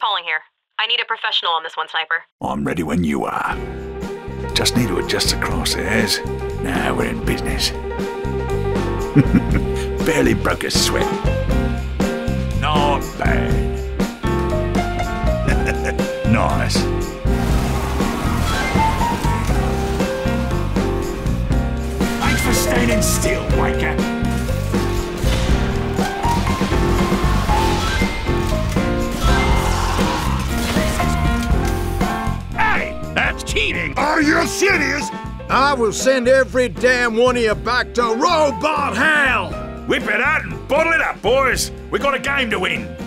Calling here. I need a professional on this one, Sniper. I'm ready when you are. Just need to adjust the crosshairs. Now we're in business. Barely broke a sweat. Not bad. nice. Thanks for standing still, Waker. Cheating. Are you serious? I will send every damn one of you back to robot hell! Whip it out and bottle it up, boys. We got a game to win.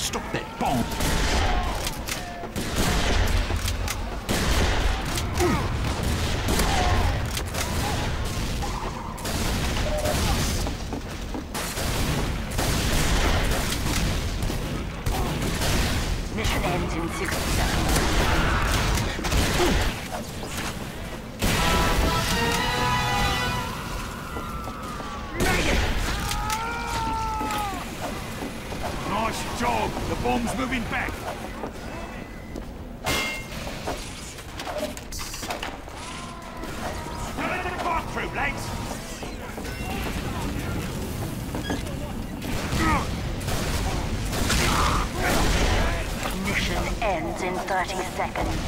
Stop that bomb. Mission ends in 60 seconds. Job. The bomb's moving back. Into the bathroom, lads! Mission ends in 30 seconds.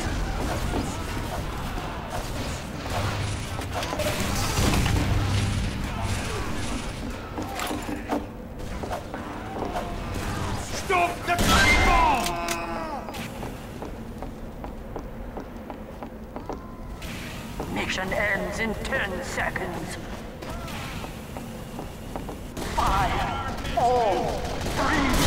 Mission ends in 10 seconds. Five, four, three,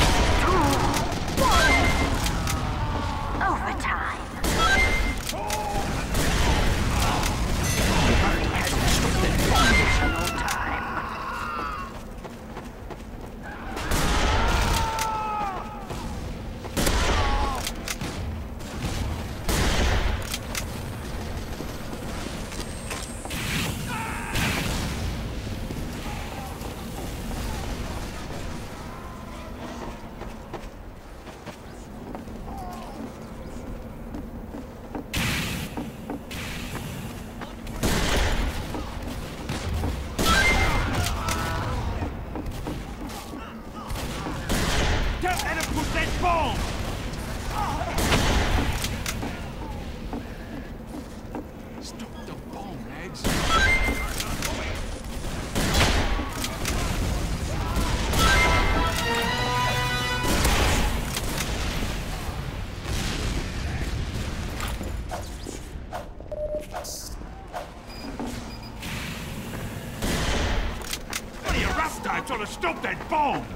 stop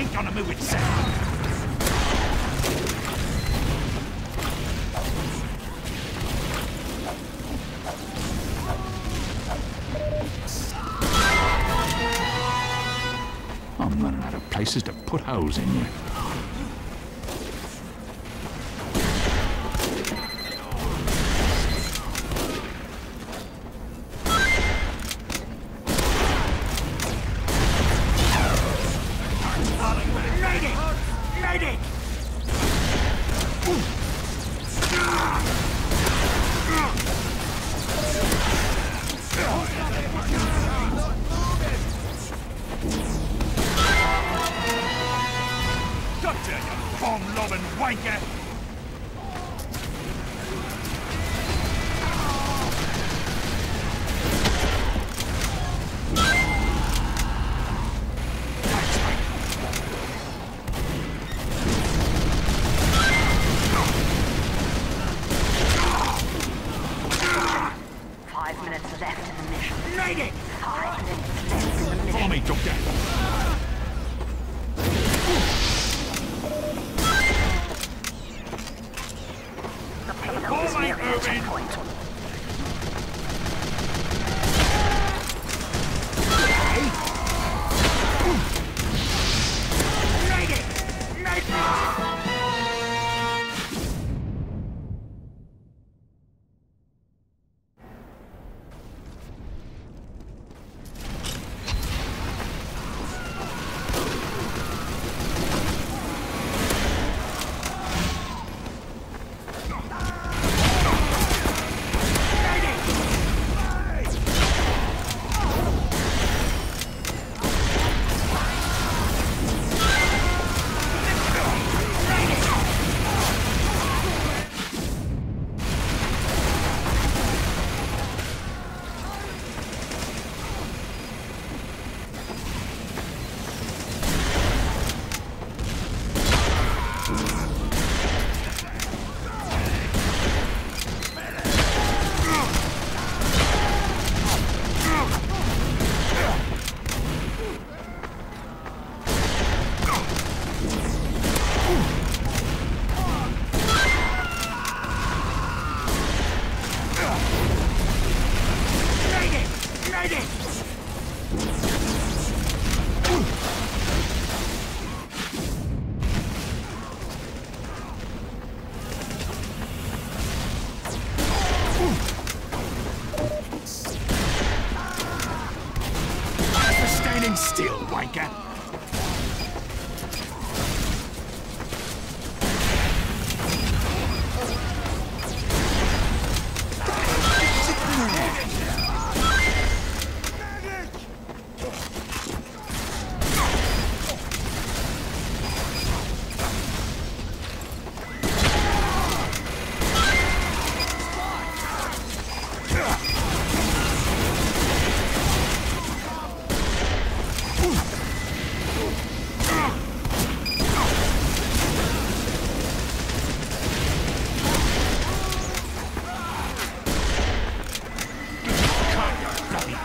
ain't gonna move itself. I'm running out of places to put holes in you.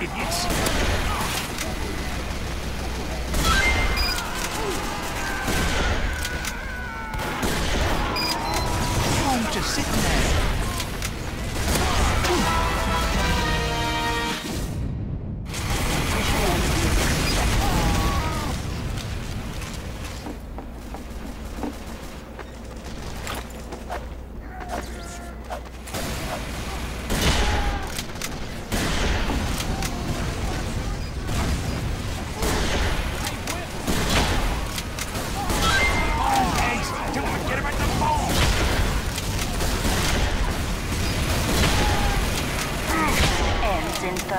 It.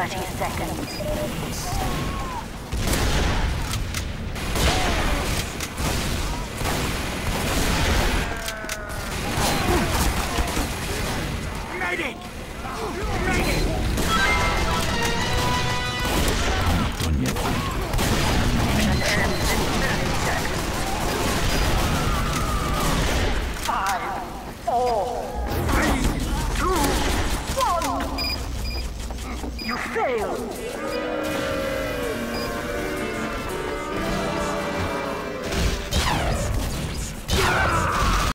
30 seconds.